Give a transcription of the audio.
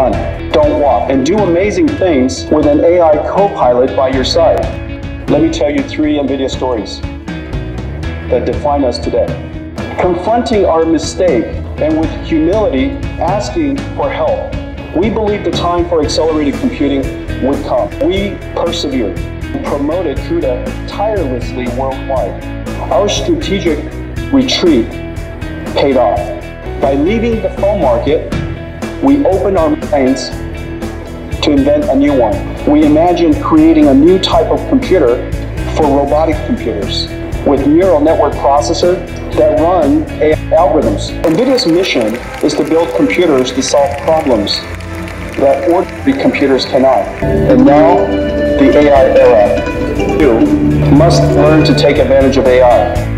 run, don't walk, and do amazing things with an AI co-pilot by your side. Let me tell you three NVIDIA stories that define us today. Confronting our mistake and with humility asking for help. We believe the time for accelerated computing would come. We persevered and promoted CUDA tirelessly worldwide. Our strategic retreat paid off. By leaving the phone market, we open our minds to invent a new one. We imagined creating a new type of computer for robotic computers with neural network processor that run AI algorithms. NVIDIA's mission is to build computers to solve problems that ordinary computers cannot. And now, the AI era. You must learn to take advantage of AI.